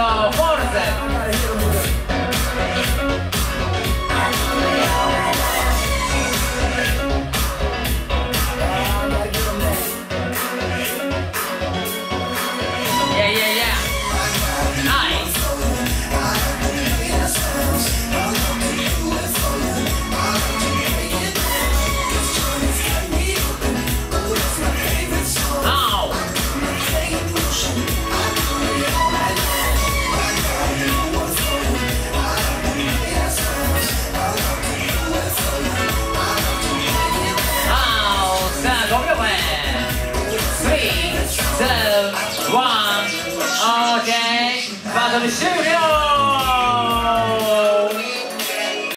Forza!，three, two, one, OK，发动终了。